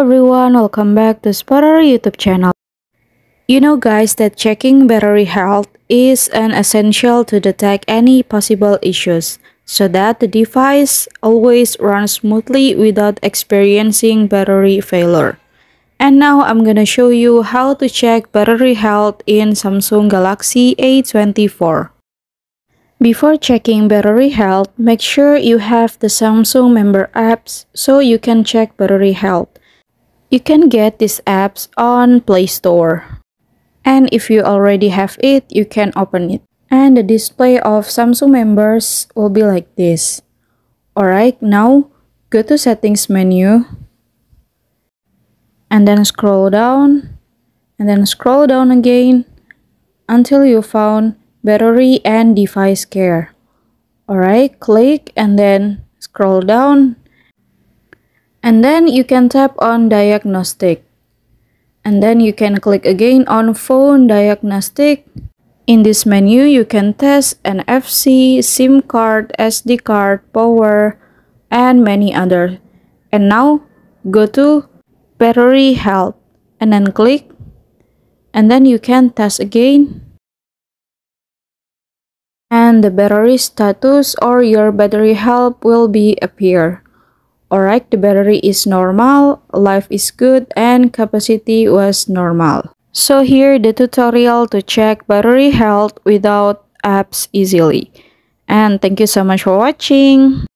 everyone, welcome back to Spotarya YouTube channel. You know guys that checking battery health is an essential to detect any possible issues so that the device always runs smoothly without experiencing battery failure. And now I'm gonna show you how to check battery health in Samsung Galaxy A24. Before checking battery health, make sure you have the Samsung member apps so you can check battery health. You can get these apps on Play Store. And if you already have it, you can open it. And the display of Samsung members will be like this. Alright, now go to settings menu. And then scroll down. And then scroll down again until you found battery and device care. Alright, click and then scroll down. And then you can tap on diagnostic. And then you can click again on phone diagnostic. In this menu, you can test NFC, SIM card, SD card, power, and many others. And now, go to battery health and then click. And then you can test again and the battery status or your battery health will be appear. Alright, the battery is normal, life is good, and capacity was normal. So here the tutorial to check battery health without apps easily. And thank you so much for watching.